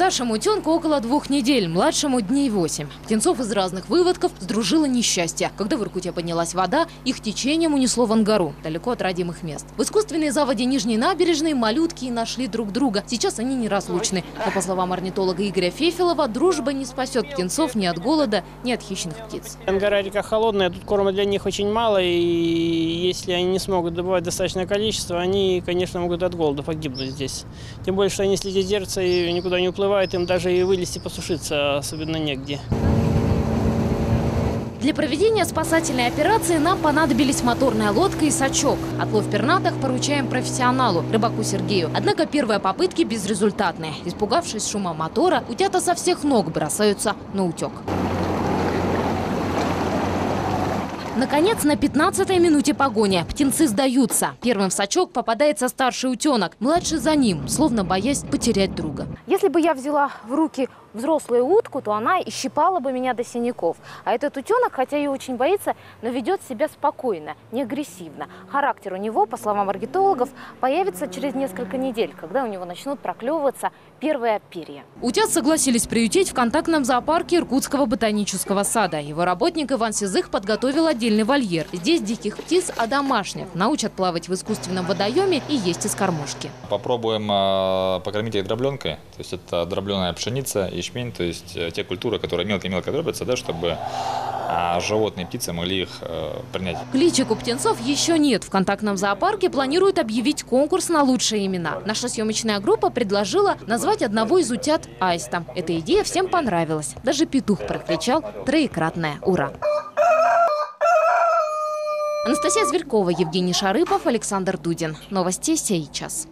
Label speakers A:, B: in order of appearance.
A: Старшему утенку около двух недель, младшему дней восемь. Птенцов из разных выводков сдружило несчастье. Когда в Иркуте поднялась вода, их течением унесло в Ангару, далеко от родимых мест. В искусственной заводе Нижней набережной малютки нашли друг друга. Сейчас они неразлучны. Но, по словам орнитолога Игоря Фефилова, дружба не спасет птенцов ни от голода, ни от хищных птиц.
B: Ангара река холодная, тут корма для них очень мало, и если они не смогут добывать достаточное количество, они, конечно, могут от голода погибнуть здесь. Тем более, что они если здесь и никуда не уплывают, им даже и вылезти посушиться особенно негде.
A: Для проведения спасательной операции нам понадобились моторная лодка и сачок. Отлов пернатых поручаем профессионалу, рыбаку Сергею. Однако первые попытки безрезультатные. Испугавшись шума мотора, утята со всех ног бросаются на утек. Наконец, на 15-й минуте погони птенцы сдаются. Первым в сачок попадается старший утенок, младший за ним, словно боясь потерять друга. Если бы я взяла в руки взрослую утку, то она и щипала бы меня до синяков. А этот утенок, хотя и очень боится, но ведет себя спокойно, не агрессивно. Характер у него, по словам орнитологов, появится через несколько недель, когда у него начнут проклевываться первые перья. Утят согласились приютить в контактном зоопарке Иркутского ботанического сада. Его работник Иван Сизых подготовил отдельный вольер. Здесь диких птиц одомашнят, научат плавать в искусственном водоеме и есть из кормушки.
C: Попробуем э, покормить их дробленкой. То есть это дробленая пшеница, ячмень, то есть э, те культуры, которые мелко-мелко дробятся, да, чтобы а животные, птицы могли их э, принять.
A: Кличек у птенцов еще нет. В контактном зоопарке планируют объявить конкурс на лучшие имена. Наша съемочная группа предложила назвать одного из утят Аистом. Эта идея всем понравилась. Даже петух прокричал троекратное «Ура!». Анастасия Зверькова, Евгений Шарыпов, Александр Дудин. Новости сей час.